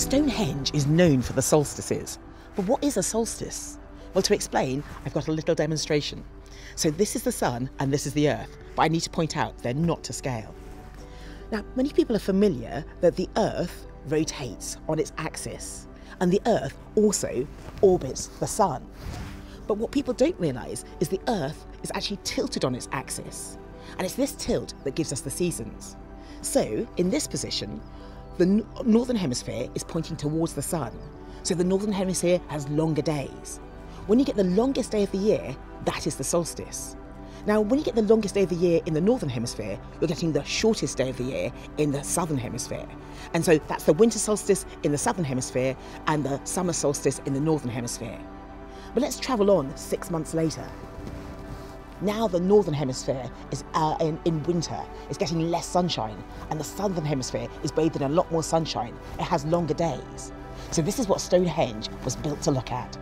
Stonehenge is known for the solstices. But what is a solstice? Well, to explain, I've got a little demonstration. So this is the sun and this is the earth, but I need to point out they're not to scale. Now, many people are familiar that the earth rotates on its axis and the earth also orbits the sun. But what people don't realise is the earth is actually tilted on its axis. And it's this tilt that gives us the seasons. So, in this position, the northern hemisphere is pointing towards the sun, so the northern hemisphere has longer days. When you get the longest day of the year, that is the solstice. Now, when you get the longest day of the year in the northern hemisphere, you're getting the shortest day of the year in the southern hemisphere. And so that's the winter solstice in the southern hemisphere and the summer solstice in the northern hemisphere. But let's travel on six months later. Now the northern hemisphere is uh, in, in winter, it's getting less sunshine, and the southern hemisphere is bathed in a lot more sunshine. It has longer days. So this is what Stonehenge was built to look at.